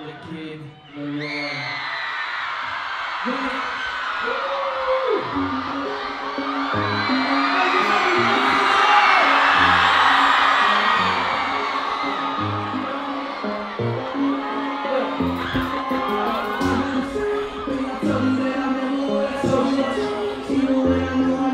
the Kid Leroy. Know I